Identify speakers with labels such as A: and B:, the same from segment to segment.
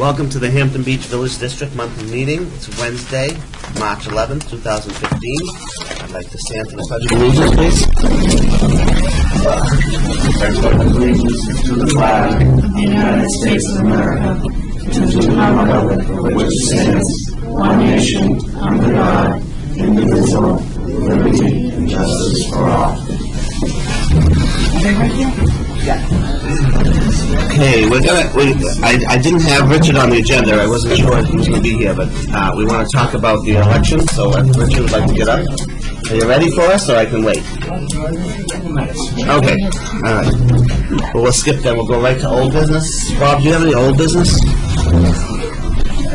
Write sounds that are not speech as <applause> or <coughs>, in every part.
A: Welcome to the Hampton Beach Village District Monthly Meeting. It's Wednesday, March 11th, 2015. I'd like to stand for the pledge of allegiance, please.
B: allegiance to the flag of the United States of America, to the republic for which stands, one nation, under God, indivisible, liberty and justice for all.
A: Okay, we're gonna, we, I, I didn't have Richard on the agenda. I wasn't sure if he was gonna be here, but, uh, we wanna talk about the election, so Richard would like to get up. Are you ready for us, or I can wait? Okay, all right. Well, we'll skip that. We'll go right to old business. Bob, do you have any old business?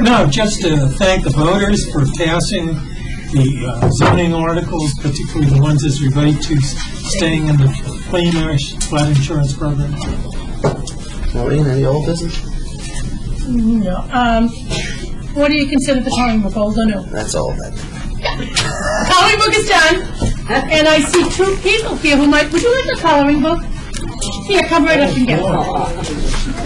C: No, just to thank the voters for passing the uh, zoning articles, particularly the ones as relate to staying in the clean air sh- flood insurance program.
A: Maureen, any old business?
D: No. Um, what do you consider the coloring book, old or new?
A: That's old, then.
D: Coloring book is done, and I see two people here who might, would you like a coloring book? Here, come right up and get one.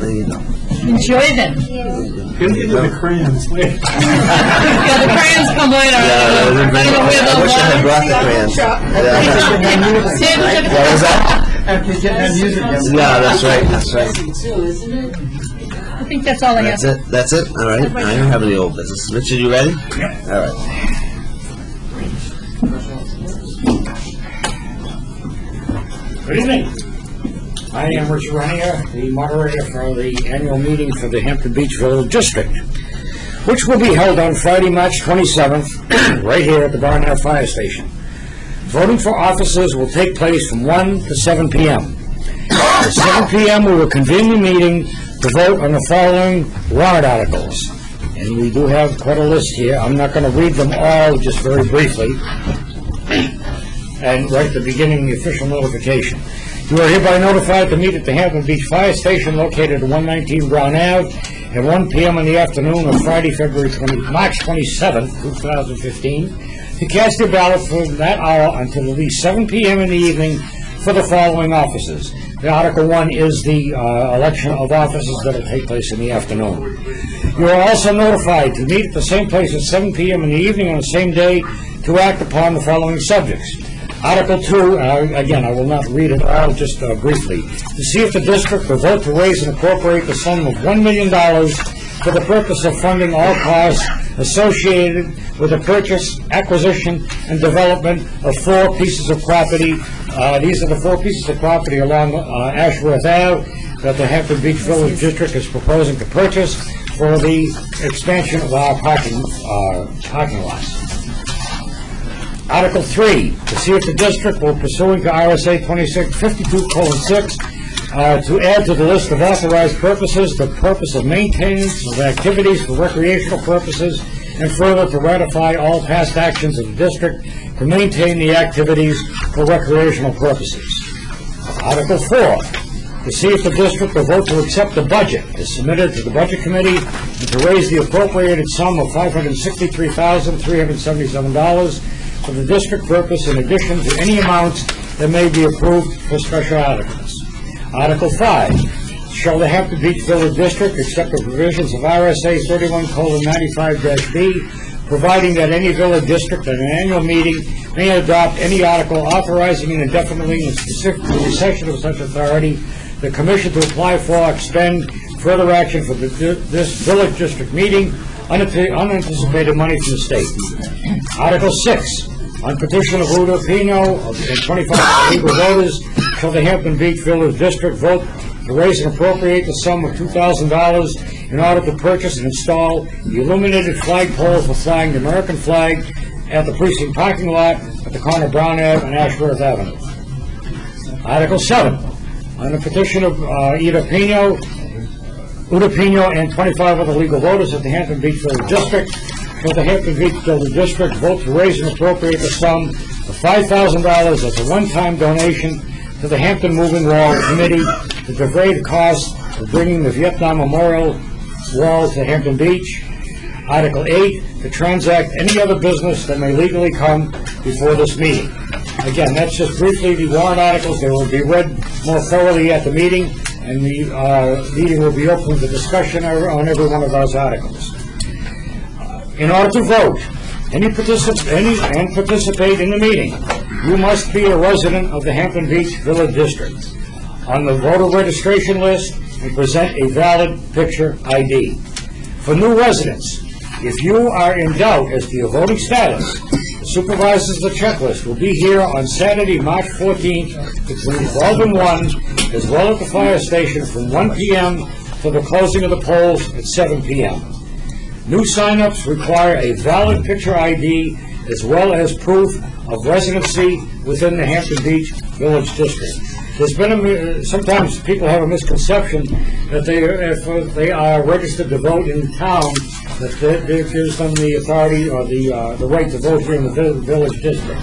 A: There you go.
D: Enjoy them.
C: Give me the crayons. <laughs>
D: Yeah, the crayons come later.
A: Yeah,
D: I don't know where
A: I
D: they'll
A: wish I had brought the crayons. Yeah.
D: Sam,
A: What
D: check
A: was that?
C: After you get that music.
A: Yeah, that's right, that's right.
D: I think that's all I
A: That's
D: have.
A: it, that's it? All right, I don't have any old business. Richard, you ready? All right.
E: Good evening. I am Richard Renier, the moderator for the annual meeting for the Hampton Beach Village District, which will be held on Friday, March 27th, <coughs> right here at the Barnell Fire Station. Voting for officers will take place from 1 to 7 p.m. At 7 p.m., we will convene the meeting to vote on the following warrant articles. And we do have quite a list here. I'm not going to read them all, just very briefly <coughs> and right at the beginning, the official notification. You are hereby notified to meet at the Hampton Beach Fire Station located at 119 Brown Ave at 1 PM in the afternoon of Friday, February 20, March 27, 2015, to cast your ballot from that hour until at least 7 PM in the evening for the following offices. The Article 1 is the uh, election of offices that will take place in the afternoon. You are also notified to meet at the same place at 7 PM in the evening on the same day to act upon the following subjects. Article 2, uh, again, I will not read it all, just uh, briefly. To see if the district will vote to raise and appropriate the sum of $1 million for the purpose of funding all costs associated with the purchase, acquisition, and development of four pieces of property. Uh, These are the four pieces of property along uh, Ashworth Ave that the Hampton Beach Village District is proposing to purchase for the expansion of our parking, uh, parking lots. Article 3, to see if the district will pursuant to RSA 2652:6, uh, to add to the list of authorized purposes, the purpose of maintenance of activities for recreational purposes, and further to ratify all past actions of the district to maintain the activities for recreational purposes. Article 4, to see if the district will vote to accept the budget as submitted to the Budget Committee and to raise the appropriated sum of $563,377 for the district purpose in addition to any amounts that may be approved for special articles. Article 5, shall the Hampton Beach Village District accept the provisions of RSA 31:95-B, providing that any village district at an annual meeting may adopt any article authorizing and indefinitely and specifically the recession of such authority, the commission to apply for, expend further action for the, this village district meeting, unanticipated money from the state. Article 6, on petition of Udo Pino and 25 legal voters, shall the Hampton Beach Village District vote to raise and appropriate the sum of $2,000 in order to purchase and install the illuminated flagpole for flying the American flag at the precinct parking lot at the corner of Brown Ave and Ashworth Avenue. Article 7, on the petition of uh, Ida Pino, Uda Pino and 25 other legal voters at the Hampton Beach Village District, shall the Hampton Beach Village District vote to raise and appropriate the sum of $5,000 as a one-time donation to the Hampton Moving Wall Committee to defray the cost of bringing the Vietnam Memorial Wall to Hampton Beach. Article 8, to transact any other business that may legally come before this meeting. Again, that's just briefly the warrant articles. They will be read more thoroughly at the meeting, and the uh, meeting will be open to discussion on every one of those articles. In order to vote, any particip, any, and participate in the meeting, you must be a resident of the Hampton Beach Village District on the voter registration list and present a valid picture ID. For new residents, if you are in doubt as to your voting status, supervisors of the checklist will be here on Saturday, March 14th, between 12 and 1, as well at the fire station from 1 PM to the closing of the polls at 7 PM. New signups require a valid picture ID as well as proof of residency within the Hampton Beach Village District. There's been, a sometimes people have a misconception that they, if they are registered to vote in town, that that gives them the authority or the, uh, the right to vote here in the village district.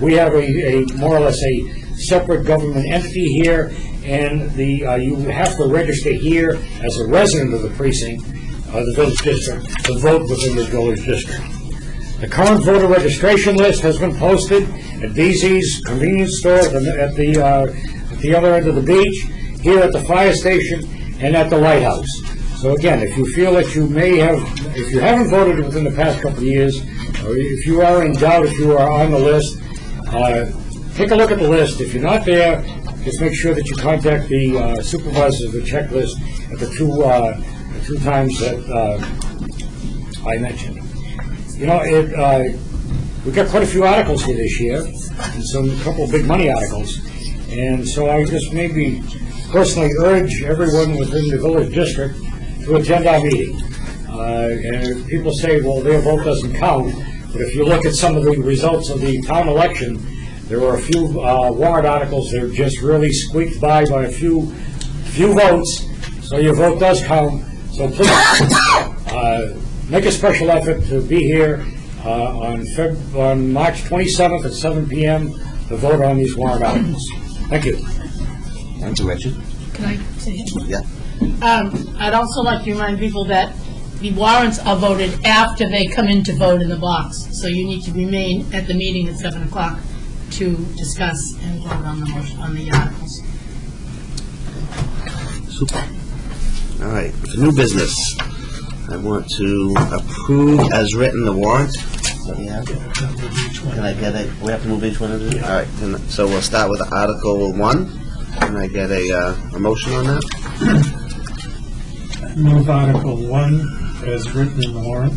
E: We have a, a, more or less a separate government entity here, and the, uh, you have to register here as a resident of the precinct, uh, the village district, to vote within the village district. The current voter registration list has been posted at BZ's convenience store at the, at the, uh, the other end of the beach, here at the fire station, and at the lighthouse. So again, if you feel that you may have, if you haven't voted within the past couple of years, or if you are in doubt if you are on the list, uh, take a look at the list. If you're not there, just make sure that you contact the uh, supervisors of the checklist at the two, uh, the two times that, uh, I mentioned. You know, it, uh, we've got quite a few articles here this year, and some, couple of big money articles. And so I just maybe personally urge everyone within the village district to attend our meeting. Uh, and people say, well, their vote doesn't count, but if you look at some of the results of the town election, there were a few, uh, warrant articles that just really squeaked by by a few, few votes, so your vote does count. So please, <coughs> uh, make a special effort to be here uh, on Feb, on March 27th at 7 PM to vote on these warrant articles. Thank you.
A: Thank you, Richard.
D: Can I say it?
A: Yeah.
D: Um, I'd also like to remind people that the warrants are voted after they come in to vote in the box. So you need to remain at the meeting at 7 o'clock to discuss and vote on the motion, on the articles.
A: Super. All right, for new business, I want to approve as written the warrant. Can I get a, we have to move each one of these? All right, so we'll start with Article 1. Can I get a, uh, a motion on that?
C: Move Article 1 as written in the warrant.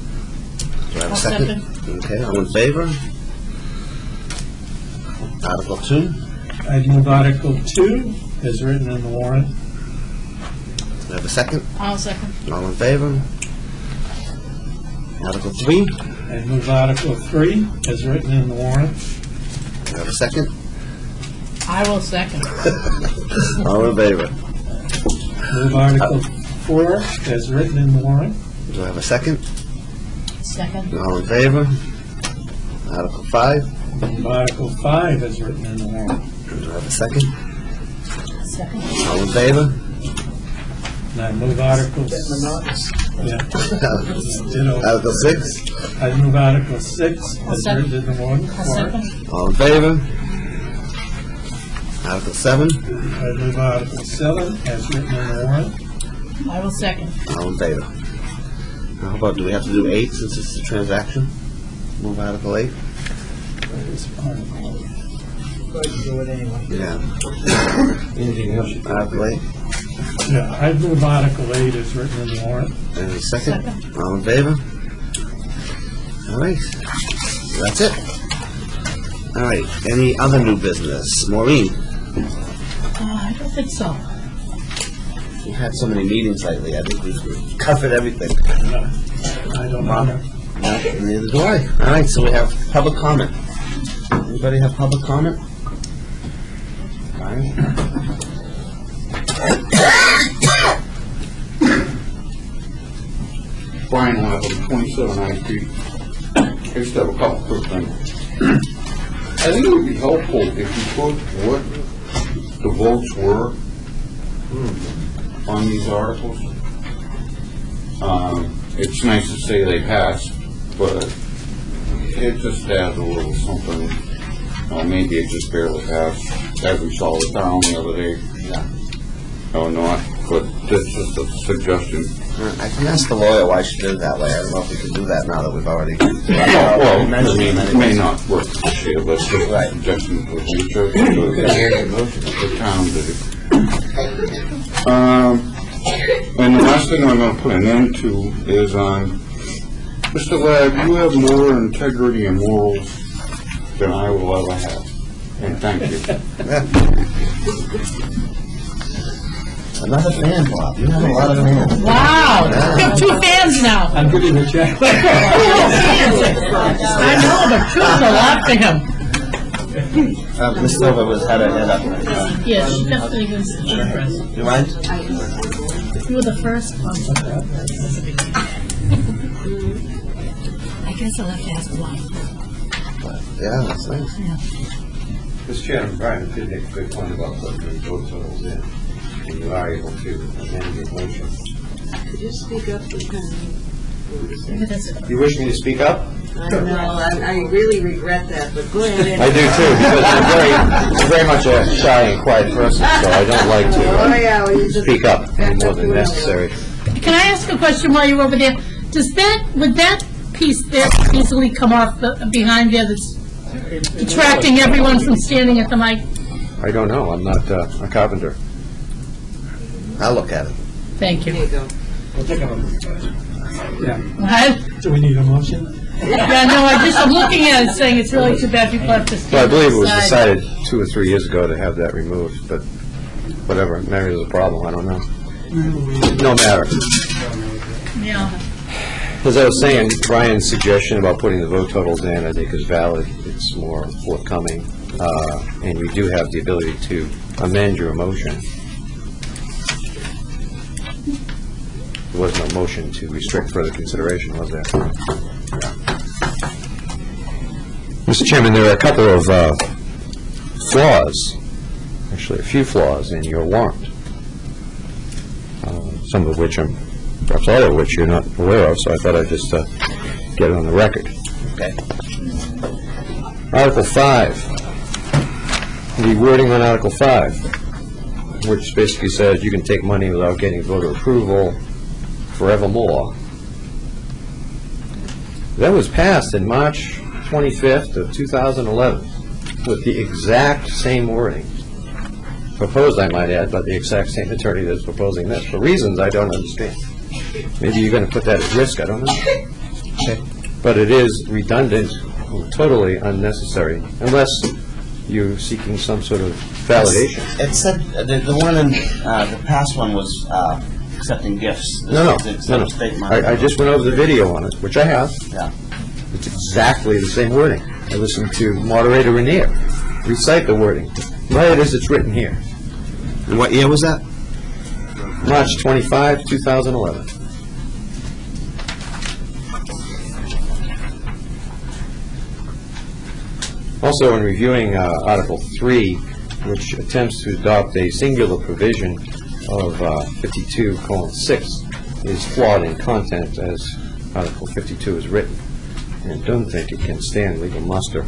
A: Do I have a second? Okay, all in favor? Article 2,
C: I move Article 2 as written in the warrant.
A: do I have a second?
D: I'll second.
A: All in favor? Article 3,
C: I move Article 3 as written in the warrant.
A: Do you have a second?
D: I will second. <laughs>
A: All in favor?
C: Move Article 4 as written in the warrant.
A: Do I have a second?
D: Second.
A: All in favor? Article 5?
C: Move Article 5 as written in the warrant.
A: Do I have a second?
D: Second.
A: All in favor?
C: And I move Article yeah. Ditto.
A: Article six,
C: I'd move Article 6 as
D: second.
C: written in the warrant.
D: I'll second.
A: all in favor? Article seven,
C: I'd move Article 7 as written in the warrant.
D: I will second.
A: all in favor. Now, How about, do we have to do eight since it's a transaction? Move Article eight? Yeah. Anything else? Article eight,
C: Yeah, I'd move Article 8 as written in the warrant.
A: and a second, all in favor? All right, that's it. All right, any other new business? Maureen,
D: Uh, I don't think so.
A: we've had so many meetings lately, I think we've covered everything.
C: I don't know.
A: No, Neither do I. All right, so we have public comment. Anybody have public comment? All right.
F: Brian Havel, 27 High Street. I just have a couple quick things. I think it would be helpful if you put what the votes were on these articles. Um, It's nice to say they passed, but it just adds a little something Or maybe it just barely passed, as we saw it down the other day.
A: Yeah.
F: Or not, but that's just a suggestion.
A: Uh, I can ask the lawyer why she did it that way. I don't know if we can do that now that we've already.
F: Well, I mean,
A: it
F: it may not work this year, but just a
A: Right.
F: suggestion for future, the town did it. Um, and the last thing I'm gonna put an end to is on, Mr. Ladd, you have more integrity and morals than I will ever have. And thank you. <laughs>
A: Another fan, Bob. You have a lot of fans.
D: Wow, you have two fans now.
C: I'm good in the check. <laughs>
D: I know, but two is a lot for him.
A: Uh, Ms. Silver was had her head up. Uh,
D: Yes, she definitely was impressed.
A: You mind?
D: You were the first one. I guess I'll have to ask why.
A: Yeah, that's nice.
G: Mr. Chairman, Brian did make a good point about putting the vote totals in, and you are able to amend your motion.
H: Could you speak up because
D: Maybe.
G: You wish me to speak up?
H: I know, I, I really regret that, but go ahead.
G: I do too, because I'm very, I'm very much a shy and quiet person, so I don't like to
H: Oh,
G: uh,
H: yeah, well, you just.
G: speak up any more than necessary.
D: Can I ask a question while you're over there? Does that, would that piece there easily come off the, behind there that's detracting everyone from standing at the mic?
G: I don't know, I'm not uh, a carpenter.
A: I'll look at it.
D: Thank you.
H: There
D: you.
H: you go.
D: What?
C: Do we need a motion?
D: Yeah, no, I just, I'm looking at it saying it's really too bad people have to stand
G: Well, I believe it was
D: outside.
G: decided two or three years ago to have that removed, but whatever, maybe there's a problem, I don't know. No matter.
D: Yeah.
G: As I was saying, Brian's suggestion about putting the vote totals in, I think is valid. It's more forthcoming, uh, and you do have the ability to amend your motion. There was no motion to restrict further consideration, was there? Mr. Chairman, there are a couple of uh, flaws, actually a few flaws in your warrant, Uh, some of which I'm perhaps all of which you're not aware of, so I thought I'd just uh, get it on the record.
A: Okay.
G: Article 5, the wording on Article 5, which basically says you can take money without getting voter approval forevermore. That was passed in March 25th of 2011 with the exact same wording. Proposed, I might add, but the exact same attorney that's proposing this, for reasons I don't understand. Maybe you're going to put that at risk, I don't know. Okay. But it is redundant, totally unnecessary, unless you're seeking some sort of validation.
A: It said, the, the one in, uh, the past one was, uh, accepting gifts. This
G: No,
A: is
G: no, no,
A: state money.
G: no. I, I just went over the video on it, which I have.
A: Yeah.
G: It's exactly the same wording. I listened to moderator Renier recite the wording, right as it's written here.
A: And what year was that?
G: March 25, 2011. Also, in reviewing uh, Article 3, which attempts to adopt a singular provision of uh, 52 colon 6, is flawed in content as Article 52 is written, and don't think it can stand legal muster.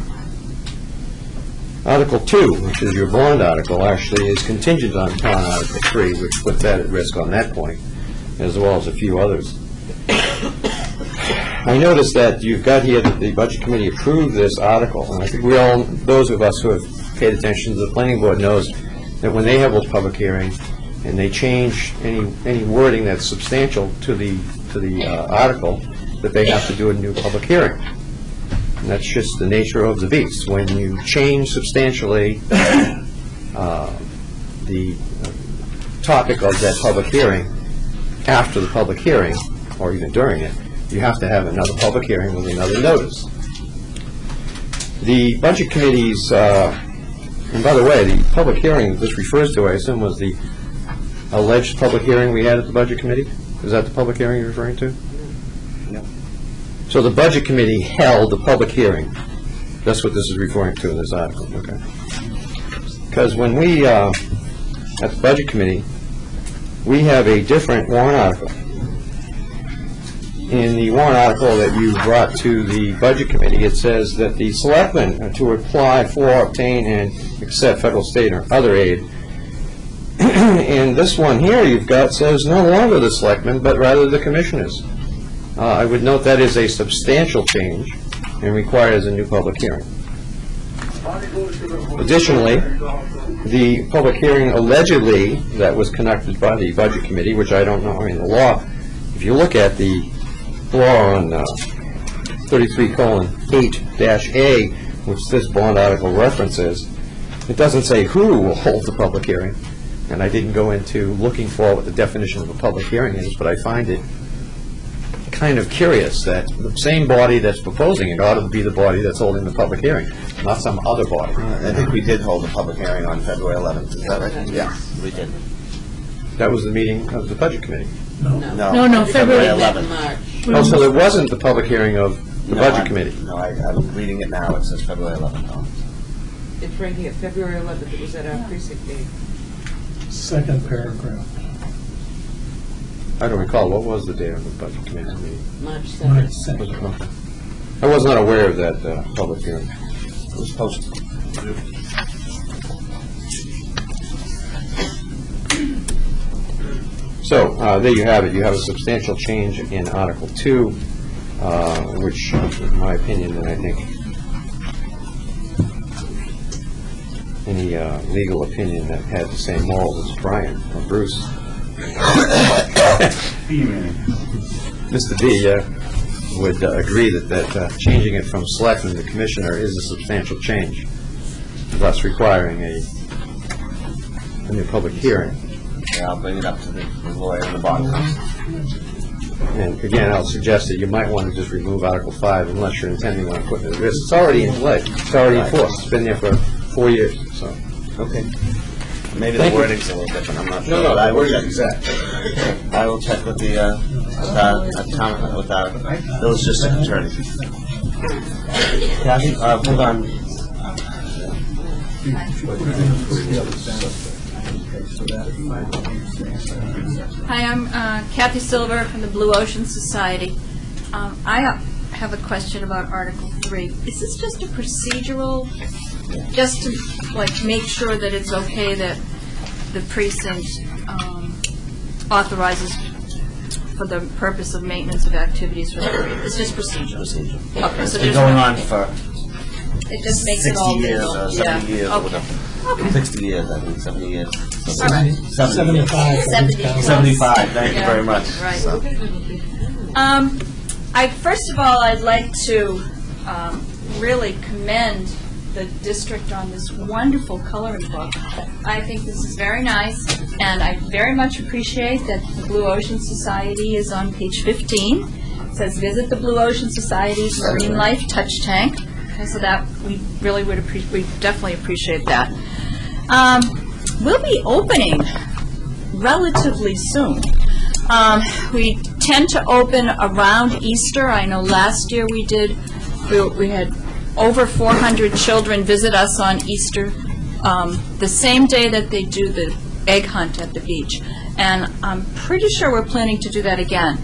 G: Article 2, which is your bond article, actually is contingent on upon Article 3, which puts that at risk on that point, as well as a few others. I noticed that you've got here that the Budget Committee approved this article, and I think we all, those of us who have paid attention to the planning board knows that when they have a public hearing and they change any, any wording that's substantial to the, to the uh, article, that they have to do a new public hearing. And that's just the nature of the beast. When you change substantially uh, the uh, topic of that public hearing, after the public hearing, or even during it, you have to have another public hearing with another notice. The Budget Committee's, uh, and by the way, the public hearing this refers to, I assume, was the alleged public hearing we had at the Budget Committee? Is that the public hearing you're referring to? No. So the Budget Committee held the public hearing. That's what this is referring to in this article, okay? Because when we, uh, at the Budget Committee, we have a different warrant article. in the warrant article that you brought to the Budget Committee, it says that the selectmen are to apply for, obtain, and accept federal, state, or other aid. <clears throat> And this one here you've got says no longer the selectmen, but rather the commissioners. Uh, I would note that is a substantial change and requires a new public hearing. Additionally, the public hearing allegedly that was conducted by the Budget Committee, which I don't know, I mean, the law, if you look at the law on uh, 33 colon 8 dash A, which this bond article references, it doesn't say who will hold the public hearing. And I didn't go into looking for what the definition of a public hearing is, but I find it kind of curious that the same body that's proposing it ought to be the body that's holding the public hearing, not some other body.
A: Uh, I think we did hold a public hearing on February 11th, is that right? Yeah. We did.
G: That was the meeting of the Budget Committee.
A: No,
D: No, no, February
A: February 11th.
H: March.
G: Oh, so it wasn't the public hearing of the
A: No,
G: Budget
A: I'm-
G: Committee?
A: No, I, I'm reading it now, it says February 11th. on.
H: It's right here, February 11th, it was at our precinct meeting.
C: Second paragraph,
G: I don't recall, what was the date of the Budget Committee meeting?
H: March
C: March
H: 7th.
G: Was
C: 2nd.
G: it- I was not aware of that uh, public hearing.
A: It was posted.
G: So, uh, there you have it, you have a substantial change in Article 2, uh, which, in my opinion, and I think any uh, legal opinion that had the same morals as Brian or Bruce. Mr. B uh, would uh, agree that, that uh, changing it from selectman to commissioner is a substantial change, thus requiring a, a new public hearing.
A: Yeah, I'll bring it up to the the lawyer and the bond counsel.
G: And again, I'll suggest that you might want to just remove Article 5 unless you're intending on putting it at risk. It's already in play, it's already in force, it's been there for four years, so.
A: Okay. Maybe the
G: Thank you.
A: wording's a little different, I'm not sure. No, but I will check. I will check with the, uh, with our, uh, town, with our village district attorney. Kathy, uh, hold on.
I: Hi, I'm uh, Kathy Silver from the Blue Ocean Society. Um, I uh, have a question about Article 3. Is this just a procedural, just to, like, make sure that it's okay that the precinct um, authorizes for the purpose of maintenance of activities for the period? It's just procedural?
A: Procedure.
I: Okay,
A: It's
I: so
A: been
I: there's
A: going
I: no-
A: on for
I: It just makes it
A: 60
I: all
A: years
I: legal?
A: or
I: Yeah.
A: 70 years or
I: Okay.
A: whatever.
I: Okay.
A: 60 years, I think, 70 years.
I: All right.
C: 75.
I: Seventy.
A: 75, thank you
I: Yeah,
A: very much.
I: right.
A: So,
I: Um, I, first of all, I'd like to, um, really commend the district on this wonderful coloring book. I think this is very nice, and I very much appreciate that the Blue Ocean Society is on page fifteen. It says, visit the Blue Ocean Society's Marine Life Touch Tank. Okay, so that, we really would appreciate, we definitely appreciate that. Um, we'll be opening relatively soon. Um, we tend to open around Easter. I know last year we did, we, we had over 400 children visit us on Easter, um, the same day that they do the egg hunt at the beach. And I'm pretty sure we're planning to do that again.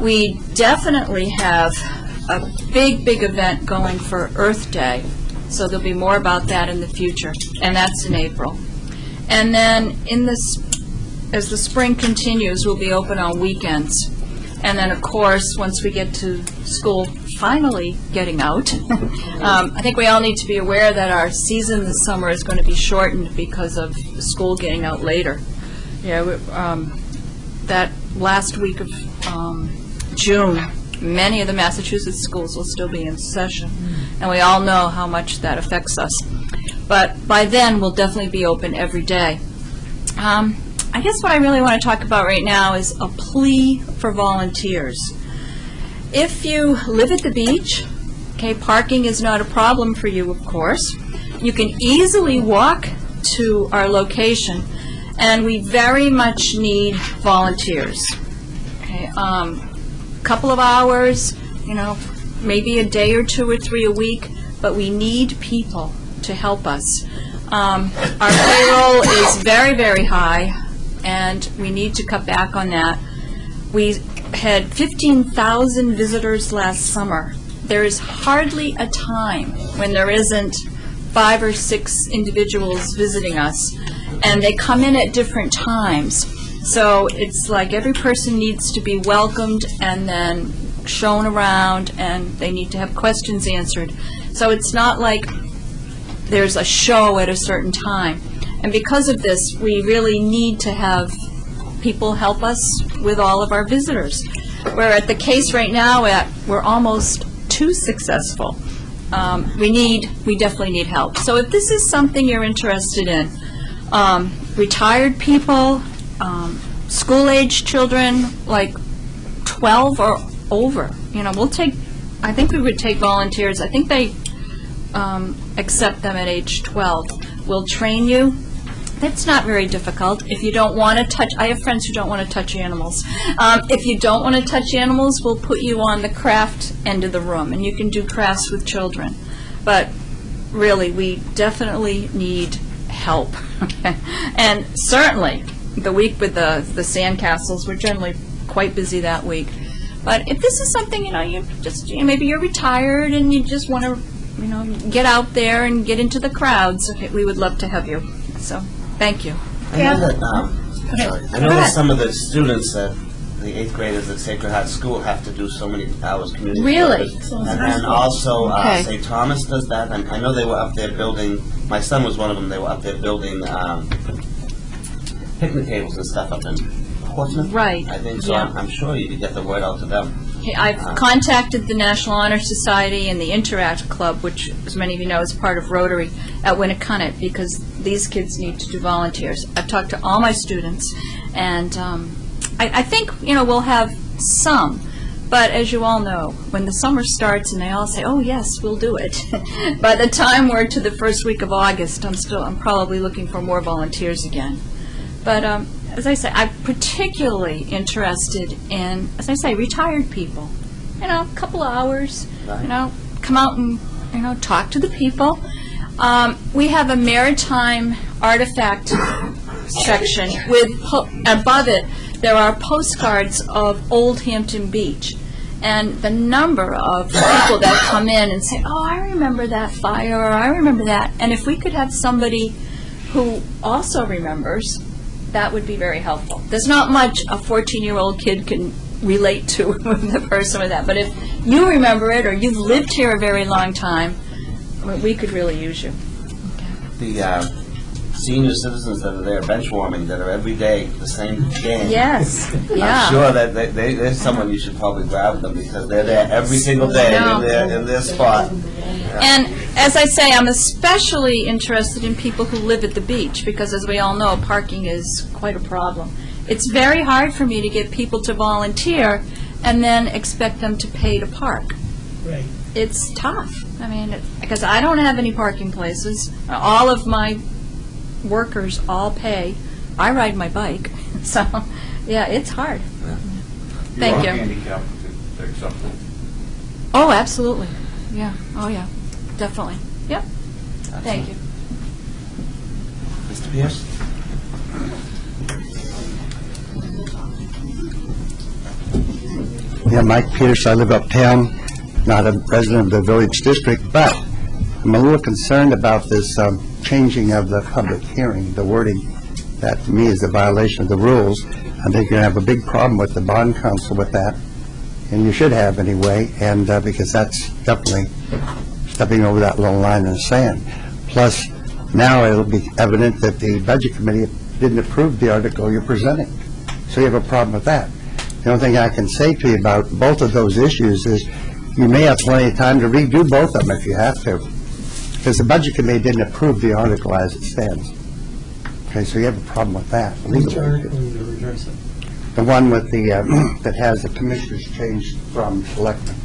I: We definitely have a big, big event going for Earth Day, so there'll be more about that in the future, and that's in April. And then in this, as the spring continues, we'll be open on weekends. And then, of course, once we get to school finally getting out, <laughs> um, I think we all need to be aware that our season this summer is going to be shortened because of school getting out later. Yeah, we- um, that last week of um, June, many of the Massachusetts schools will still be in session, and we all know how much that affects us. But by then, we'll definitely be open every day. Um, I guess what I really want to talk about right now is a plea for volunteers. If you live at the beach, okay, parking is not a problem for you, of course. You can easily walk to our location, and we very much need volunteers. Okay, um, couple of hours, you know, maybe a day or two or three a week, but we need people to help us. Um, Our payroll is very, very high, and we need to cut back on that. We had 15,000 visitors last summer. There is hardly a time when there isn't five or six individuals visiting us, and they come in at different times. So it's like every person needs to be welcomed and then shown around, and they need to have questions answered. So it's not like there's a show at a certain time. And because of this, we really need to have people help us with all of our visitors. We're at the case right now at, we're almost too successful. Um, We need, we definitely need help. So if this is something you're interested in, um, retired people, um, school-age children, like 12 or over, you know, we'll take, I think we would take volunteers. I think they um, accept them at age 12. We'll train you. It's not very difficult. If you don't want to touch, I have friends who don't want to touch animals. Um, If you don't want to touch animals, we'll put you on the craft end of the room, and you can do crafts with children. But really, we definitely need help. <laughs> And certainly, the week with the the sandcastles, we're generally quite busy that week. But if this is something, you know, you just, you know, maybe you're retired and you just want to, you know, get out there and get into the crowds, okay, we would love to have you. So, thank you.
A: I know that, um, sorry. I know that some of the students at the eighth graders at Sacred Heart School have to do so many hours community
I: Really?
A: service. And then also, uh,
I: Okay.
A: St. Thomas does that, and I know they were up there building, my son was one of them, they were up there building, um, picnic tables and stuff up in Portsmouth.
I: Right,
A: I think, so
I: yeah.
A: I'm, I'm sure you could get the word out to them.
I: I've contacted the National Honor Society and the Interact Club, which, as many of you know, is part of Rotary at Winnacunnet, because these kids need to do volunteers. I've talked to all my students, and um, I I think, you know, we'll have some, but as you all know, when the summer starts and they all say, oh, yes, we'll do it, <laughs> by the time we're to the first week of August, I'm still, I'm probably looking for more volunteers again. But um, as I say, I'm particularly interested in, as I say, retired people. You know, a couple of hours, you know, come out and, you know, talk to the people. Um, We have a maritime artifact section with, above it, there are postcards of Old Hampton Beach. And the number of people that come in and say, oh, I remember that fire, or I remember that. And if we could have somebody who also remembers, that would be very helpful. There's not much a 14-year-old kid can relate to <laughs> with the person with that, but if you remember it, or you've lived here a very long time, we- could really use you.
A: The, uh, senior citizens that are there bench warming, that are every day the same game.
I: Yes, yeah.
A: I'm sure that they, they, there's someone you should probably grab them because they're there every single day
I: No.
A: in their, in their spot.
I: And as I say, I'm especially interested in people who live at the beach, because as we all know, parking is quite a problem. It's very hard for me to get people to volunteer and then expect them to pay to park.
C: Right.
I: It's tough. I mean, because I don't have any parking places. All of my workers all pay. I ride my bike, <laughs> so, yeah, it's hard. Thank you.
F: are handicapped, it's acceptable.
I: Oh, absolutely. Yeah, oh, yeah, definitely. Yep, thank you.
A: Mr. Pierce?
J: Yeah, Mike Pierce, I live uptown, not a resident of the village district, but I'm a little concerned about this um, changing of the public hearing, the wording. That to me is a violation of the rules. I think you're going to have a big problem with the bond counsel with that, and you should have anyway, and uh, because that's definitely stepping over that little line in the sand. Plus, now it'll be evident that the budget committee didn't approve the article you're presenting. So you have a problem with that. The only thing I can say to you about both of those issues is you may have plenty of time to redo both of them if you have to, because the Budget Committee didn't approve the article as it stands. Okay, so you have a problem with that legally. The one with the, uh, <clears throat> that has the commissioners changed from selectmen.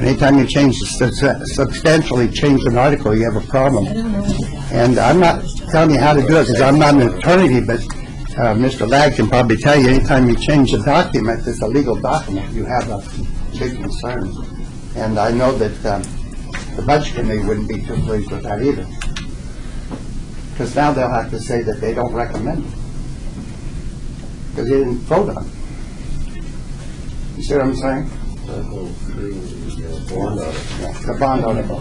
J: Anytime you change, substantially change an article, you have a problem. And I'm not telling you how to do it, because I'm not an attorney, but uh, Mr. Ladd can probably tell you, anytime you change a document, it's a legal document, you have a big concern. And I know that um, the Budget Committee wouldn't be too pleased with that either. Because now they'll have to say that they don't recommend it. Because they didn't vote on it. You see what I'm saying? The bond article.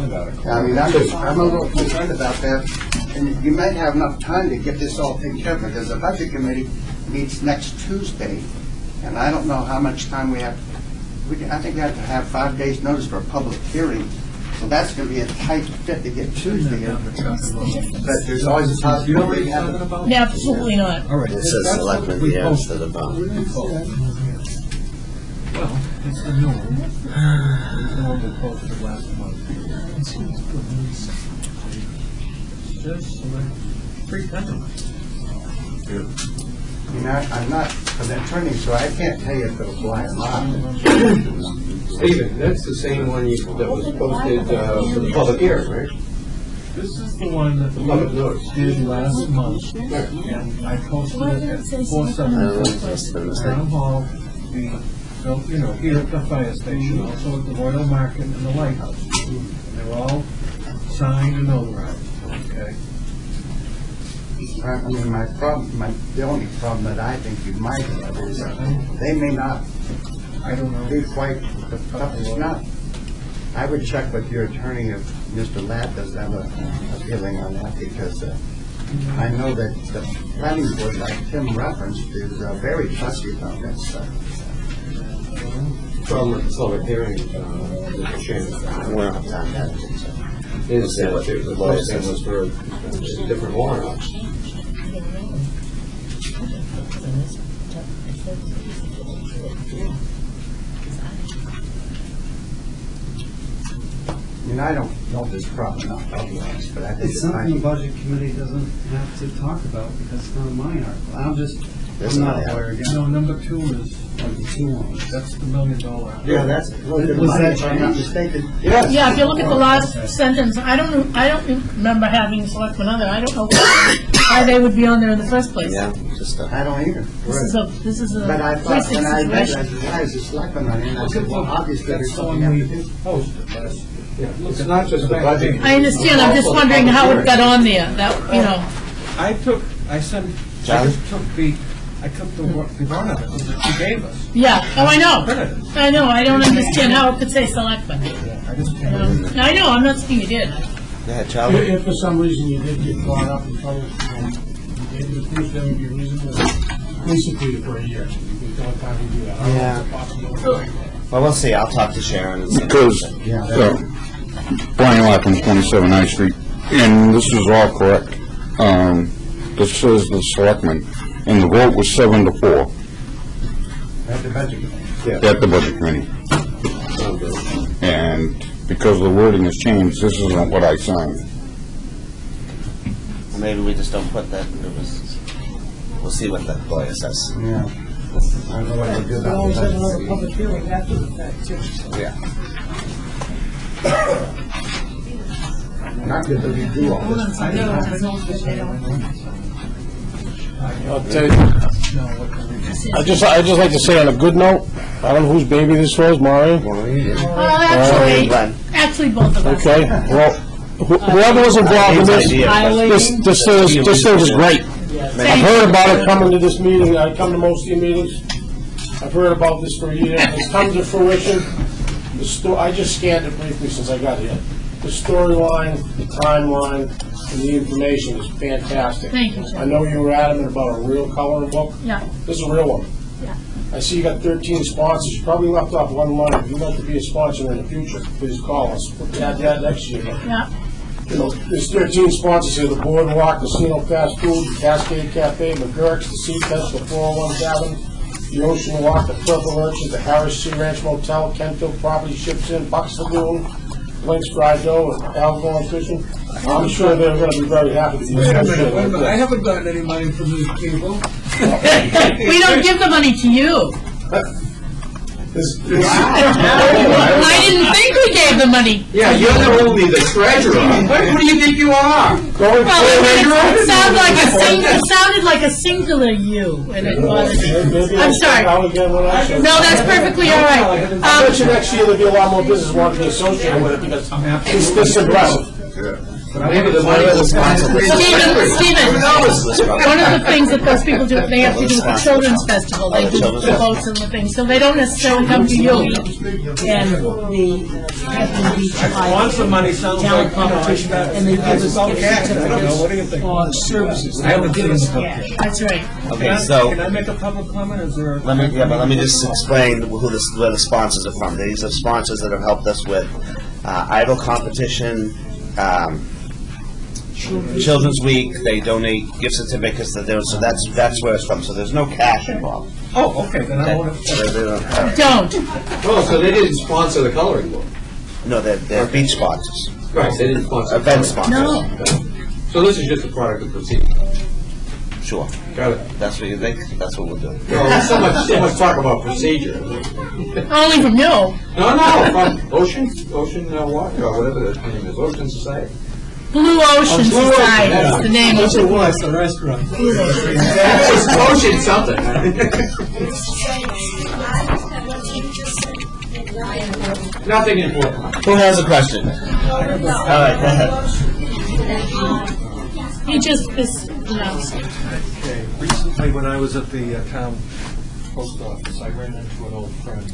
J: I mean, I'm just, I'm a little concerned about that, and you might have enough time to get this all taken care of, because the budget committee meets next Tuesday, and I don't know how much time we have, we, I think we have to have five days' notice for a public hearing, so that's gonna be a tight fit to get Tuesday in. But there's always a possibility to have it.
D: Absolutely not.
A: It says selectmen here instead of, um,
C: Well, it's the new one. It's the one we posted last month. Just select free time.
J: You know, I'm not an attorney, so I can't tell you if it'll fly or not. <coughs> <coughs> <coughs>
G: Stephen, that's the same one you, that was posted, uh, for the public hearing, right?
C: This is the one that the
G: Public notice.
C: did last month, and I posted it at four
A: I
C: seven
A: don't know,
C: six.
A: must have been a
C: Town. Hall, the, well, you know, here at the fire station, also at the Royal Market and the Lighthouse. And They're all signed and notarized, okay?
J: I I mean, my problem, my, the only problem that I think you might have is that they may not
C: I don't know.
J: be quite the toughest nut. I would check with your attorney if Mr. Ladd does have a, a feeling on that, because uh, I know that the planning board, like Tim referenced, is uh, very fussy about that stuff.
G: Problem with the public hearing, uh, Mr. Chairman,
A: we don't have time yet. so.
G: is that the posting was for a different warrant.
J: I mean, I don't know this problem, enough, I'll be honest, but I think
K: It's
J: it
K: something the
J: might.
K: budget committee doesn't have to talk about because it's not a mine article. I'm just,
A: This
K: I'm not
A: is
K: a
A: not-
K: lawyer again.
C: No, number two is,
K: Like the two ones.
C: that's the million dollar.
J: Yeah, that's, was
K: Was that
J: if I'm not
K: changed?
J: mistaken.
D: Yeah, if you look at the last sentence, I don't, I don't remember having selectmen on there. I don't know why they would be on there in the first place.
A: Yeah, just, uh,
J: I don't either.
D: This is a, this is a
J: But I thought,
D: basic
J: when I read
D: situation.
J: that, why is this selectmen on it? And I said, well, obviously there's
C: That's the
J: something
C: one
J: you
C: we
J: have to do.
C: posted last.
G: It's not just the budget.
D: I understand, I'm just wondering how it got on there, that, you know.
C: I took, I sent, I
A: Charlie?
C: just took the, I took the, wa- the warrant articles that you gave us.
D: Yeah, oh, I know. I know, I don't understand how it could say selectmen.
C: I just,
D: You know? I know, I'm not saying you did.
A: go ahead, Charlie.
L: If for some reason you did get caught up in trouble, um, you gave the police, that would be a reason to basically for a year. You don't have to do that. I don't know if it's possible.
A: Well, we'll see, I'll talk to Sharon and see.
F: Because, uh, Brian Lapham, 27 Ninth Street, and this is all correct. Um, This says the selectmen, and the vote was seven to four
J: At the budget committee.
F: at the budget committee. And because the wording has changed, this isn't what I signed.
A: Maybe we just don't put that, it was, we'll see what the lawyer says.
J: Yeah. I don't know what to do
L: We
J: about
L: always have another
J: that.
L: public hearing after the fact, too.
A: Yeah.
J: Not that we do all this.
L: I'll tell you, I just, I just like to say on a good note, I don't know whose baby this was, Maureen.
D: Well, oh, uh, actually,
A: Glenn.
D: actually, both of us.
L: Okay, well, wh- whoever was involved in this, this, this thing is, this thing is great. I've heard about it coming to this meeting, I come to most of your meetings. I've heard about this for a year, it's come to fruition. The sto, I just scanned it briefly since I got here. The storyline, the timeline, and the information is fantastic.
D: Thank you,
L: I
D: Jim.
L: know you were adamant about a real coloring book.
D: Yeah,
L: This is a real one.
D: Yeah.
L: I see you got 13 sponsors, you probably left off one line. If you'd like to be a sponsor in the future, please call us. We'll add that next year.
D: yeah.
L: You know, there's 13 sponsors here, the Boardwalk, Casino Fast Food, Cascade Cafe, McGurk's, the Sea Fest, the 401 Tavern, the Ocean Walk, the Purple Urchins, the Harris Sea Ranch Motel, Kentville Property Ships In, Bucks Lagoon, Link's Dry Dough, and Algonquin Fishing. I'm sure they're gonna be very happy to be.
C: Wait a minute, wait a minute, I haven't gotten any money from these people. <laughs>
D: We don't give the money to you. <laughs>
L: This- this-
D: I didn't think we gave the money.
G: Yeah, you're not only the treasurer. What who do you think you are?
L: Going
D: Well,
L: forward,
D: it sounded like a sing, it sounded like a singular you, and it was.
L: Maybe
D: I'm sorry.
L: I'll again when I show.
D: No, that's perfectly all right.
L: I
D: Um,
L: bet you next year there'll be a lot more business wanting to associate with it because it's this impressive.
G: Maybe the money was.
D: Stephen, Stephen, one of the things that those people do, they have to do with the children's festival, they do the boats and the things, so they don't necessarily come to you.
H: And the Hampton Beach
M: Once the money sounds like, you know,
H: competition, and they give us
M: Okay,
H: gift
M: I don't know, what do you
H: certificates
M: think?
H: for services.
M: I haven't
H: They don't
M: seen
H: give us
M: the book
H: cash.
D: That's right.
A: Okay, so,
M: Can I make a public comment, is there?
A: let me, yeah, but let me just explain who the, where the sponsors are from. These are sponsors that have helped us with, uh, idol competition, um, Children's Week, they donate gift certificates to them, so that's, that's where it's from, so there's no cash involved.
M: Oh, okay, then I want to,
A: they don't-
D: Don't.
G: Oh, so they didn't sponsor the coloring book?
A: No, they're, they're beach sponsors,
G: Right, they didn't sponsor. the
A: event
G: coloring No.
A: sponsors.
G: So this is just a product of procedure?
A: Sure.
G: Got it.
A: That's what you think, that's what we'll do.
G: Well, so much, so much talk about procedure.
D: Only from you.
G: No, no, from Ocean, Ocean uh, Water, or whatever the name is, Ocean Society.
D: Blue Ocean
G: Blue Ocean,
D: Society
G: yeah.
D: is the name of
M: what's it
D: it.
M: was, the restaurant?
G: It's Ocean something. Nothing important.
A: Who has a question? All right, go ahead.
D: He just is announced.
N: Okay, recently when I was at the uh, town post office, I ran into an old friend,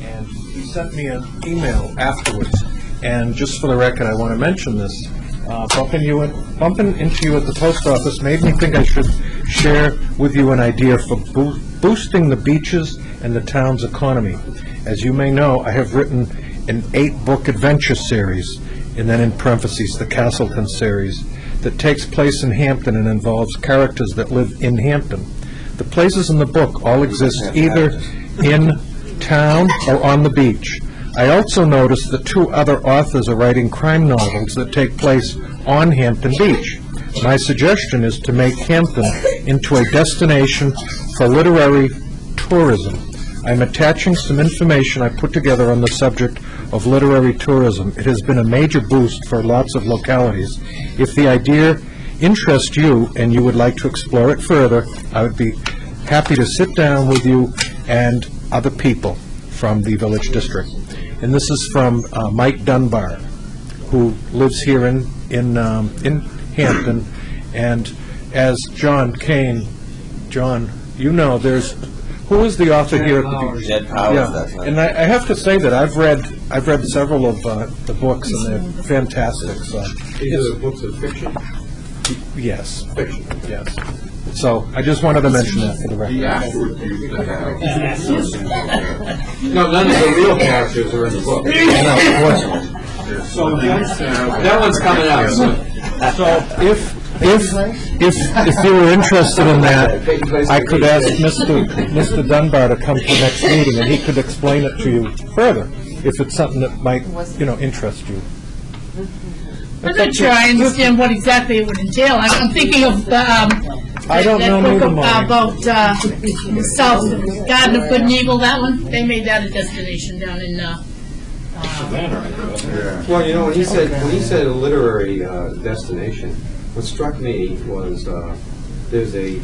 N: and he sent me an email afterwards. And just for the record, I want to mention this. Uh, Bumping you, at- bumping into you at the post office made me think I should share with you an idea for boo- boosting the beaches and the town's economy. As you may know, I have written an eight-book adventure series, and then in parentheses, the Castleton series, that takes place in Hampton and involves characters that live in Hampton. The places in the book all exist either in town or on the beach. I also noticed that two other authors are writing crime novels that take place on Hampton Beach. My suggestion is to make Hampton into a destination for literary tourism. I'm attaching some information I put together on the subject of literary tourism. It has been a major boost for lots of localities. If the idea interests you and you would like to explore it further, I would be happy to sit down with you and other people from the village district. And this is from uh, Mike Dunbar, who lives here in, in, um, in Hampton. And as John Kane, John, you know, there's, who is the author here at the beach?
A: Jed Powers,
N: Yeah,
A: right.
N: and I, I have to say that I've read, I've read several of uh, the books, and they're fantastic, so,
G: These are the books of fiction?
N: yes,
G: Fiction.
N: yes. So, I just wanted to mention that for the record.
G: No, none of the real characters are in the book.
N: So,
G: That one's coming out soon.
N: So if, if, if, if you were interested in that, I could ask Mr. Mr. Dunbar to come to the next meeting, and he could explain it to you further, if it's something that might, you know, interest you.
D: I'm not sure I understand what exactly it would entail. I'm I'm thinking of the, um,
N: I don't
D: that
N: know
D: book
N: neither,
D: of-
N: Maureen.
D: about, uh, the South Garden of Good and Evil, that one. They made that a destination down in, uh,
G: Well, you know, when he said, when he said a literary uh, destination, what struck me was, uh, there's a,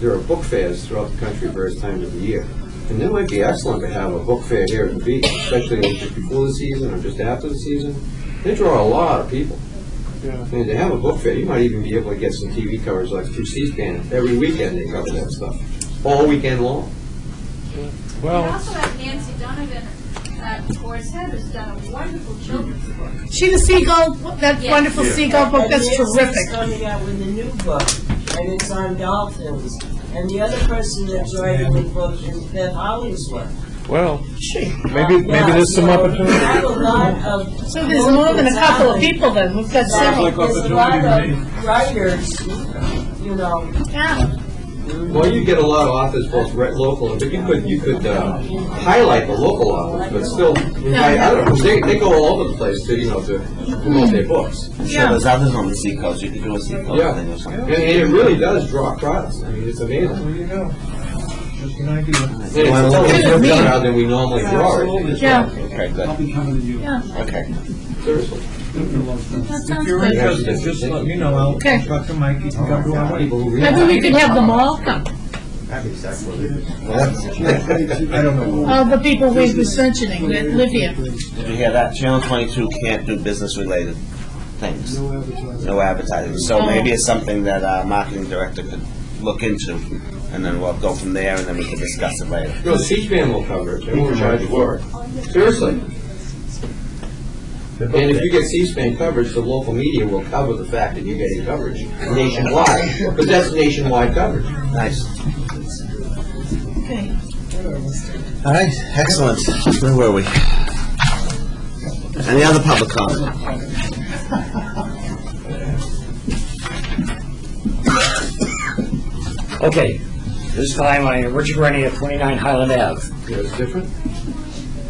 G: there are book fairs throughout the country various times of the year. And it might be excellent to have a book fair here at the beach, especially just before the season or just after the season. They draw a lot of people. And to have a book fair, you might even be able to get some TV coverage like through C-SPAN. Every weekend they cover that stuff, all weekend long.
I: We
N: Well, we
I: also have Nancy Donovan at Boar's Head, who's done a wonderful children's book.
D: see the seagull, that
I: Yeah.
D: wonderful seagull book, that's
H: And Nancy's
D: terrific.
H: coming out with a new book, and it's on dolphins. And the other person that's writing the book is Beth Hollingsworth.
N: Well, maybe, maybe there's some
H: Yeah, so
N: opportunity.
H: Have a lot of.
D: So there's more than a couple of people then, we've got several.
H: There's a lot of writers, you know,
D: Yeah.
G: Well, you get a lot of authors, both re- local, but you could, you could uh, highlight the local authors, but still invite other, because they, they go all over the place to, you know, to promote their books.
A: I'm sure there's others on the seacoast, you could do a seacoast
G: Yeah,
A: thing or
G: and
A: something.
G: and it really does draw crowds, I mean, it's amazing.
N: There you go. Just an idea.
G: And it's a totally different crowd than we normally draw, it.
D: Yeah,
A: Okay, good,
O: I'll be coming to you.
D: yeah,
A: okay.
G: seriously.
D: that sounds
M: If you're
D: good.
M: interested, just let me know, I'll
D: Okay.
M: talk to Mike, he can come to our oh, meeting.
G: People who read
D: Maybe we could have them all come, <laughs>
M: I don't know.
D: all the people we was mentioning that live here.
A: Did you hear that? Channel twenty-two can't do business related. things.
K: No advertising.
A: No advertising. So oh. maybe it's something that our marketing director could look into, and then we'll go from there, and then we can discuss it later.
G: No, C-SPAN will cover it, they won't charge for it. Seriously. And if you get C-SPAN coverage, the local media will cover the fact that you're getting coverage nationwide, because that's nationwide coverage.
A: Nice.
D: Okay.
A: All right, excellent. Where were we? Any other public comment?
E: Okay, this time I, am Richard Rennie at 29 Highland Ave.
F: It's different?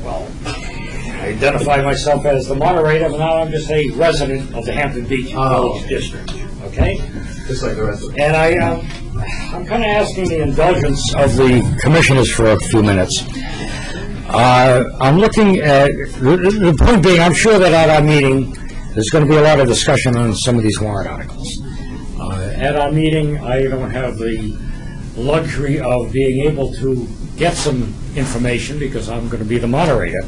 E: Well, I identify myself as the moderator, but now I'm just a resident of the Hampton Beach Village District, okay?
G: Just like the rest of
E: And I, um, I'm kind of asking the indulgence of the commissioners for a few minutes. Uh, I'm looking at, the the point being, I'm sure that at our meeting, there's going to be a lot of discussion on some of these warrant articles. Uh, At our meeting, I don't have the luxury of being able to get some information because I'm going to be the moderator.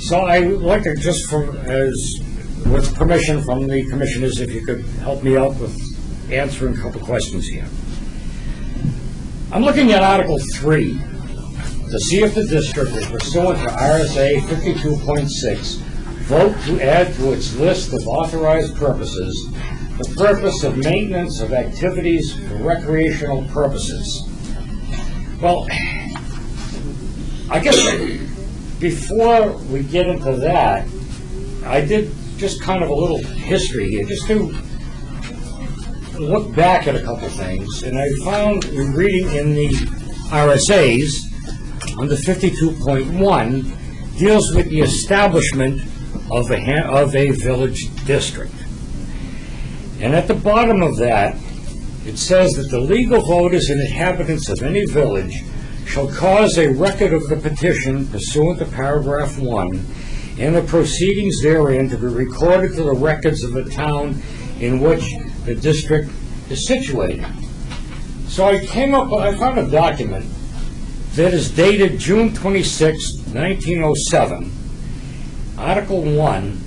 E: So I would like to, just for, as, with permission from the commissioners, if you could help me out with answering a couple questions here. I'm looking at Article 3, to see if the district is pursuant to RSA 52.6, vote to add to its list of authorized purposes the purpose of maintenance of activities for recreational purposes. Well, I guess before we get into that, I did just kind of a little history here, just to look back at a couple things, and I found, in reading in the RSAs, under 52.1, deals with the establishment of a, of a village district. And at the bottom of that, it says that the legal voters and inhabitants of any village shall cause a record of the petition pursuant to paragraph one and the proceedings therein to be recorded to the records of the town in which the district is situated. So I came up, I found a document that is dated June 26, 1907. Article 1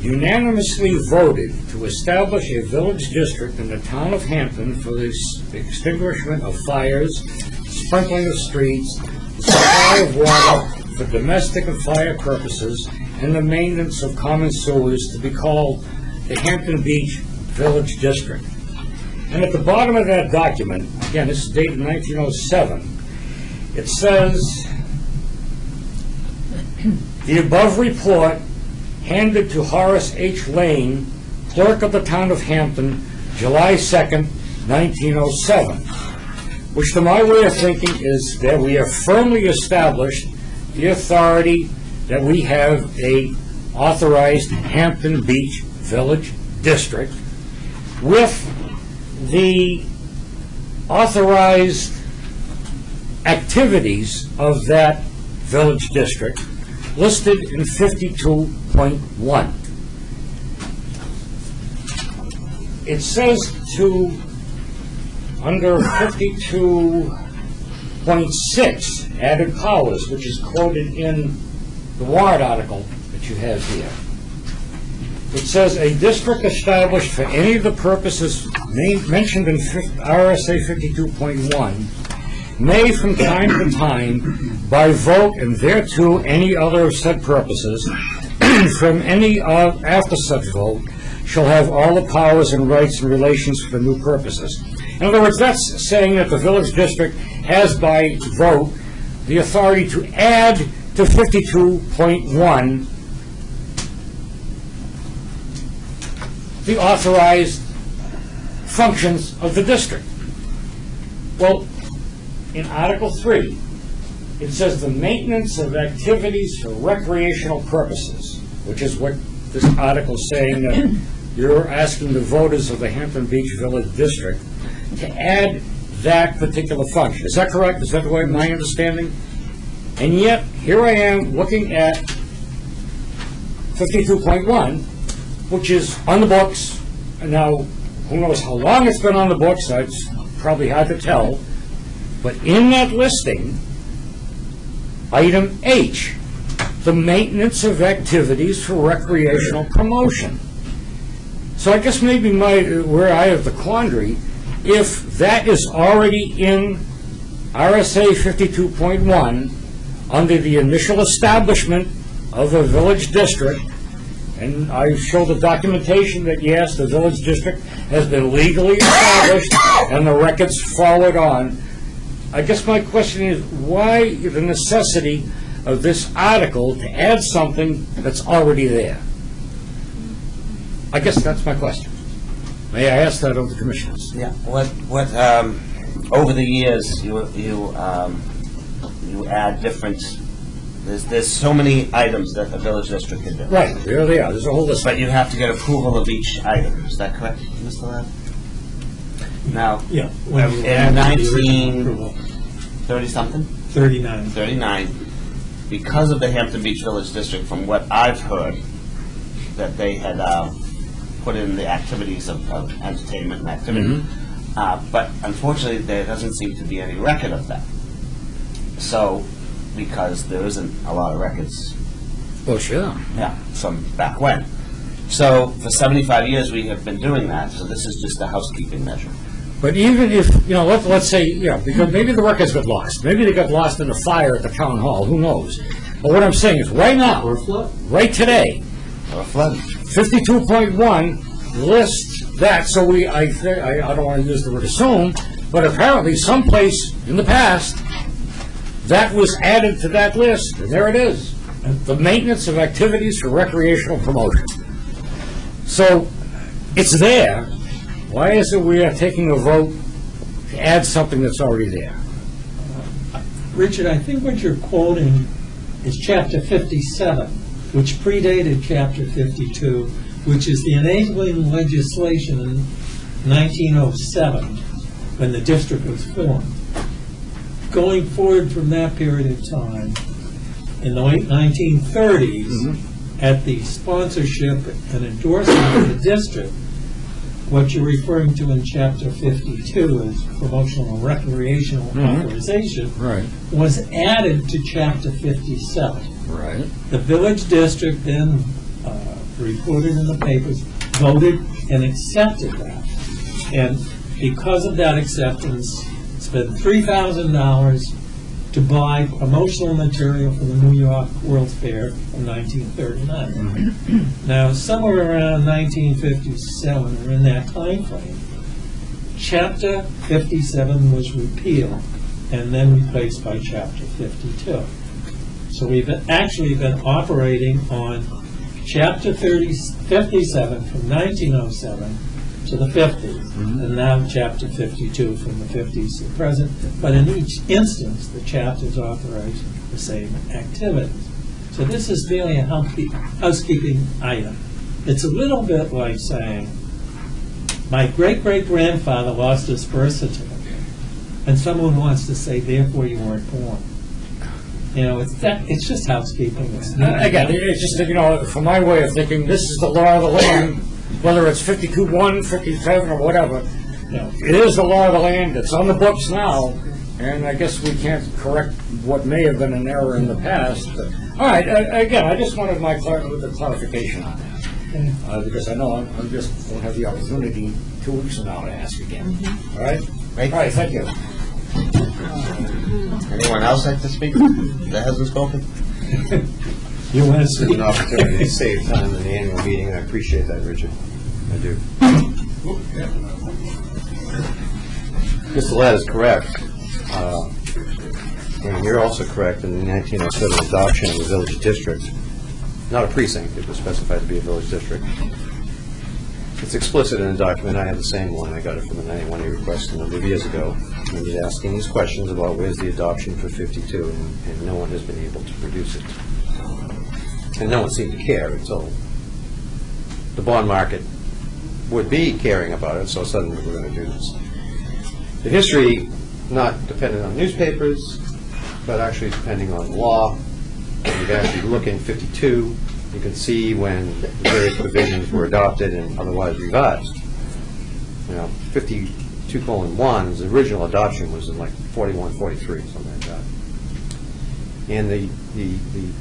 E: unanimously voted to establish a village district in the town of Hampton for the extinguishment of fires, sprinkling of streets, the supply of water for domestic and fire purposes, and the maintenance of common sewers to be called the Hampton Beach Village District. And at the bottom of that document, again, this is dated 1907, it says, <clears throat> "The above report handed to Horace H. Lane, clerk of the town of Hampton, July 2nd, 1907," which to my way of thinking is that we have firmly established the authority that we have a authorized Hampton Beach Village District with the authorized activities of that village district listed in 52.1. It says to, under 52.6, added powers, which is quoted in the warrant article that you have here. It says, "A district established for any of the purposes mentioned in RSA 52.1 may from time to time, by vote and thereto any other of said purposes, <clears throat> from any of, after such vote, shall have all the powers and rights and relations for new purposes." In other words, that's saying that the village district has by vote the authority to add to 52.1 the authorized functions of the district. Well, in Article 3, it says the maintenance of activities for recreational purposes, which is what this article is saying that you're asking the voters of the Hampton Beach Village District to add that particular function. Is that correct? Is that the way my understanding? And yet, here I am looking at 52.1, which is on the books, and now, who knows how long it's been on the books, it's probably hard to tell, but in that listing, item H, the maintenance of activities for recreational promotion. So I guess maybe my, where I have the quandary, if that is already in RSA 52.1, under the initial establishment of a village district, and I show the documentation that, yes, the village district has been legally established, and the records followed on, I guess my question is, why the necessity of this article to add something that's already there? I guess that's my question. May I ask that of the commissioners?
A: Yeah, what, what, um, over the years, you, you, um, you add different, there's, there's so many items that a village district can do.
E: Right, there they are, there's a whole list.
A: But you have to get approval of each item, is that correct, Mr. Ladd? Now,
C: Yeah. when you
A: in
C: add the
A: nineteen
C: approval.
A: thirty-something?
C: 39.
A: 39, because of the Hampton Beach Village District, from what I've heard, that they had uh, put in the activities of of entertainment and activity. Uh, But unfortunately, there doesn't seem to be any record of that. So, because there isn't a lot of records,
E: Well, sure.
A: yeah, from back when. So, for 75 years, we have been doing that, so this is just a housekeeping measure.
E: But even if, you know, let, let's say, yeah, because maybe the records got lost. Maybe they got lost in a fire at the town hall, who knows? But what I'm saying is, right now, right today,
A: Or a flood.
E: 52.1 lists that, so we, I, I I don't want to use the word assume, but apparently someplace in the past, that was added to that list, and there it is. The maintenance of activities for recreational promotion. So, it's there. Why is it we are taking a vote to add something that's already there?
C: Richard, I think what you're quoting is Chapter 57, which predated Chapter 52, which is the enabling legislation in 1907, when the district was formed. Going forward from that period of time, in the late 1930s, mm-hmm. at the sponsorship and endorsement of the district, what you're referring to in Chapter 52 is promotional and recreational authorization,
E: Right.
C: was added to Chapter 57.
E: Right.
C: The village district then, uh, reported in the papers, voted and accepted that. And because of that acceptance, spent $3,000 to buy promotional material for the New York World's Fair in 1939. Now, somewhere around 1957, or in that time frame, Chapter 57 was repealed and then replaced by Chapter 52. So we've actually been operating on Chapter 30 57 from 1907 to the 50s, and now Chapter 52 from the 50s to the present. But in each instance, the chapters authorize the same activities. So this is merely a housekeeping item. It's a little bit like saying, my great-great-grandfather lost his birth certificate, and someone wants to say, therefore you weren't born. You know, it's that, it's just housekeeping. It's not-
E: Again, it's just, you know, from my way of thinking, this is the law of the land, whether it's 52-1, 57, or whatever.
C: Yeah.
E: It is the law of the land, it's on the books now, and I guess we can't correct what may have been an error in the past. but- All right, a- again, I just wanted my clar- the clarification on that, Uh, because I know I'm I'm just, won't have the opportunity two weeks from now to ask again. All right?
A: Right.
E: All right, thank you.
A: Anyone else like to speak that hasn't spoken? <laughs>
C: You speak?
G: an opportunity to save time in the annual meeting, I appreciate that, Richard. I do. Mr. Ladd is correct. Uh, And you're also correct in the 1907 adoption of the village district. Not a precinct, it was specified to be a village district. It's explicit in the document, I have the same one, I got it from the 91A request a number of years ago. And he's asking these questions about where's the adoption for 52, and and no one has been able to produce it. And no one seemed to care until the bond market would be caring about it, so suddenly we're going to do this. The history, not dependent on newspapers, but actually depending on law. And you actually look in 52, you can see when various provisions were adopted and otherwise revised. You know, 52 colon 1, the original adoption was in like 41, 43, something like that. And the, the, the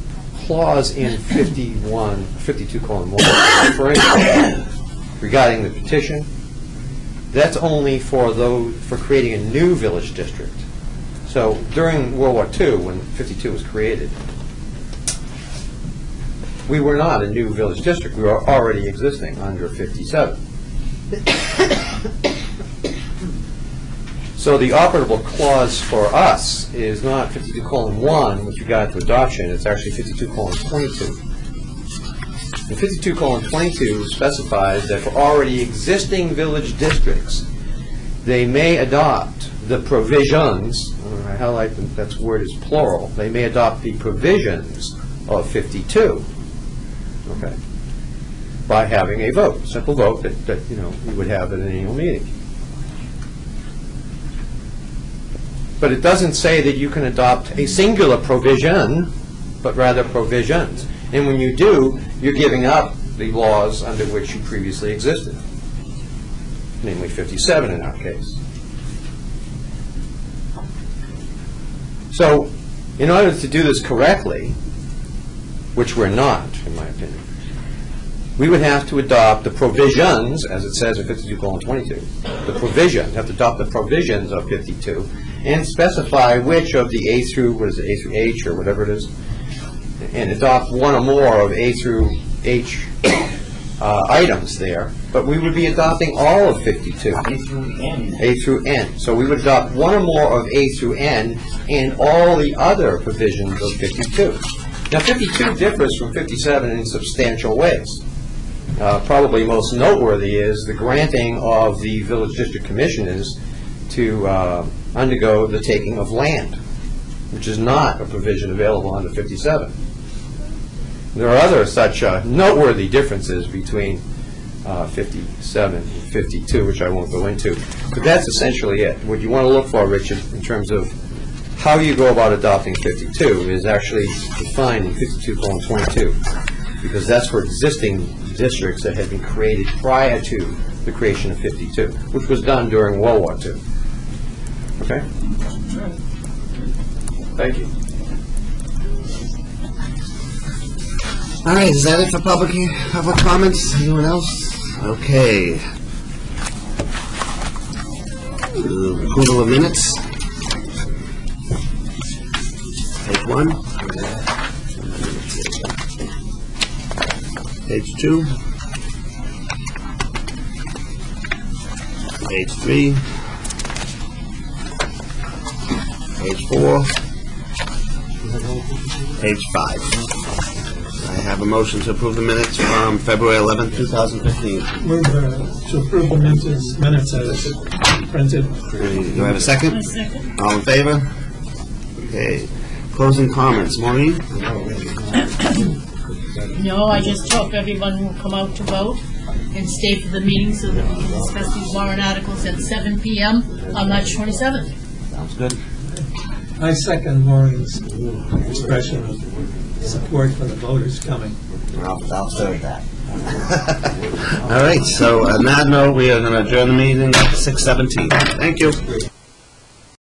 G: clause in 51, 52 colon 1, referring to regarding the petition, that's only for those, for creating a new village district. So during World War II, when 52 was created, we were not a new village district. We were already existing under 57. So the operable clause for us is not 52 colon 1 with regard to adoption, it's actually 52 colon 22. And 52 colon 22 specifies that for already existing village districts, they may adopt the provisions, I highlight that that word is plural, they may adopt the provisions of 52, okay, by having a vote, simple vote that, that, you know, we would have at an annual meeting. But it doesn't say that you can adopt a singular provision, but rather provisions. And when you do, you're giving up the laws under which you previously existed, namely 57 in our case. So, in order to do this correctly, which we're not, in my opinion, we would have to adopt the provisions, as it says in 52 colon 22, the provisions, have to adopt the provisions of 52, and specify which of the A through, what is it, A through H, or whatever it is, and adopt one or more of A through H uh, items there, but we would be adopting all of 52.
E: A through N.
G: A through N. So we would adopt one or more of A through N and all the other provisions of 52. Now, 52 differs from 57 in substantial ways. Uh, Probably most noteworthy is the granting of the village district commissioners to uh, undergo the taking of land, which is not a provision available under 57. There are other such uh, noteworthy differences between uh, 57 and 52, which I won't go into. But that's essentially it. What you want to look for, Richard, in terms of how you go about adopting 52 is actually defined in 52:22, because that's for existing districts that had been created prior to the creation of 52, which was done during World War II. Okay? Thank you.
A: All right, is that it for public, public comments? Anyone else? Okay. Uh, Approval of minutes. Page one. Page two. Page three. Page four. Page five. I have a motion to approve the minutes from February 11th, 2015.
C: Move uh, to approve the minutes minutes as printed.
A: Do I have a second?
D: A second.
A: All in favor? Okay. Closing comments. Maureen?
D: No, I just hope everyone will come out to vote and stay for the meeting so that we can discuss these warrant articles at 7 PM on March 27th.
A: Sounds good.
C: I second Maureen's expression of support for the voters coming.
A: I'll, I'll serve that. <laughs> All right, so on that note, we are going to adjourn the meeting at 6:17. Thank you.